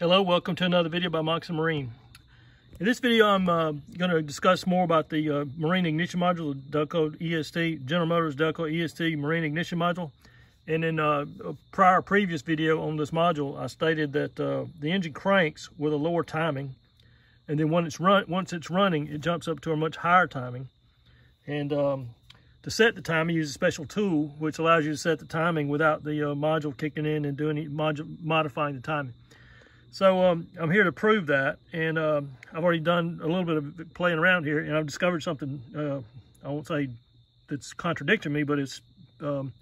Hello, welcome to another video by Moccasin Marine. In this video, I'm uh, going to discuss more about the uh, Marine Ignition Module, Delco EST, General Motors Delco EST Marine Ignition Module. And in uh, a prior previous video on this module, I stated that uh, the engine cranks with a lower timing. And then when it's run, once it's running, it jumps up to a much higher timing. And um, to set the timing, use a special tool, which allows you to set the timing without the uh, module kicking in and doing module, modifying the timing. So um, I'm here to prove that, and um, I've already done a little bit of playing around here, and I've discovered something, uh, I won't say that's contradicting me, but it's, um,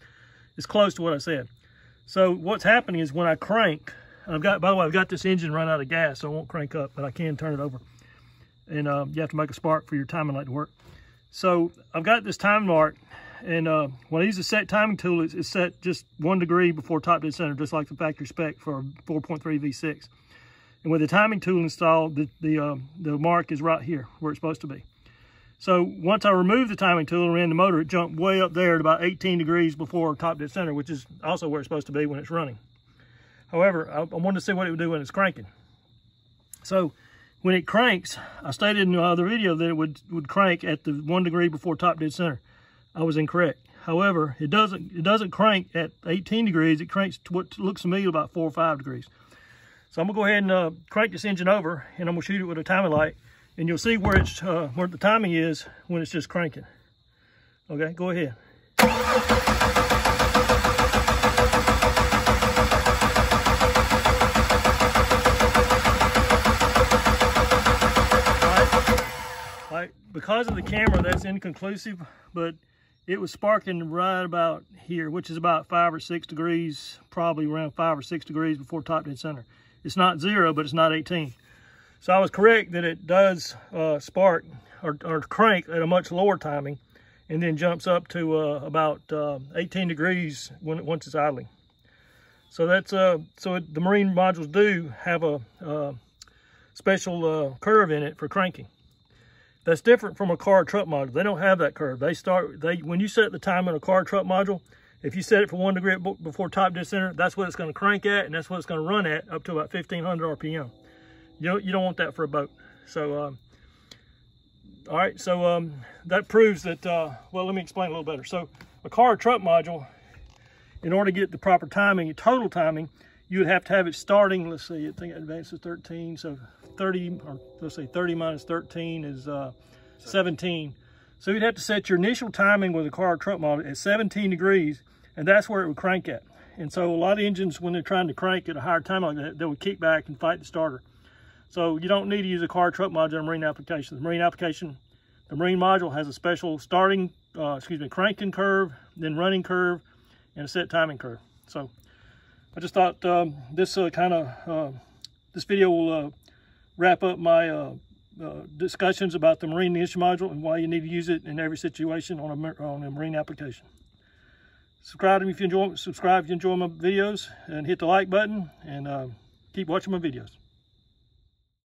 it's close to what I said. So what's happening is when I crank, I've got, by the way, I've got this engine run out of gas, so I won't crank up, but I can turn it over. And uh, you have to make a spark for your timing light to work. So I've got this time mark, and uh, when I use the set timing tool, it's, it's, set just one degree before top dead center, just like the factory spec for a 4.3 V6. And with the timing tool installed, the, the, uh, the mark is right here where it's supposed to be. So once I removed the timing tool and ran the motor, it jumped way up there at about 18 degrees before top dead center, which is also where it's supposed to be when it's running. However, I, I wanted to see what it would do when it's cranking. So when it cranks, I stated in the other video that it would, would crank at the one degree before top dead center. I was incorrect. However, it doesn't it doesn't crank at 18 degrees. It cranks to what looks to me about four or five degrees. So I'm gonna go ahead and uh, crank this engine over and I'm gonna shoot it with a timing light and you'll see where it's uh, where the timing is when it's just cranking. Okay, go ahead. because of the camera, that's inconclusive, but it was sparking right about here, which is about five or six degrees, probably around five or six degrees before top dead center. It's not zero, but it's not 18. So I was correct that it does uh, spark or, or, crank at a much lower timing and then jumps up to uh, about uh, 18 degrees when once it's idling. So that's uh, so it, the marine modules do have a uh, special uh, curve in it for cranking. That's different from a car truck module. They don't have that curve. They start they when you set the time in a car truck module, if you set it for one degree before top dead center, that's what it's going to crank at, and that's what it's going to run at up to about 1500 RPM. You don't, you don't want that for a boat. So, um, all right, so um, that proves that, uh, well, let me explain a little better. So a car truck module, in order to get the proper timing, total timing, you would have to have it starting, let's see, I think advance is 13, so 30, or let's say 30 minus 13 is uh, 17. So you'd have to set your initial timing with a car truck model at 17 degrees, and that's where it would crank at. And so a lot of engines, when they're trying to crank at a higher time like that, they would kick back and fight the starter. So you don't need to use a car truck module in marine application. The marine application, the marine module has a special starting, uh, excuse me, cranking curve, then running curve, and a set timing curve. So I just thought um, this uh, kind of, uh, this video will uh, wrap up my uh, uh, discussions about the marine ignition module and why you need to use it in every situation on a, on a marine application. Subscribe to me if you enjoy, subscribe if you enjoy my videos and hit the like button and keep watching my videos.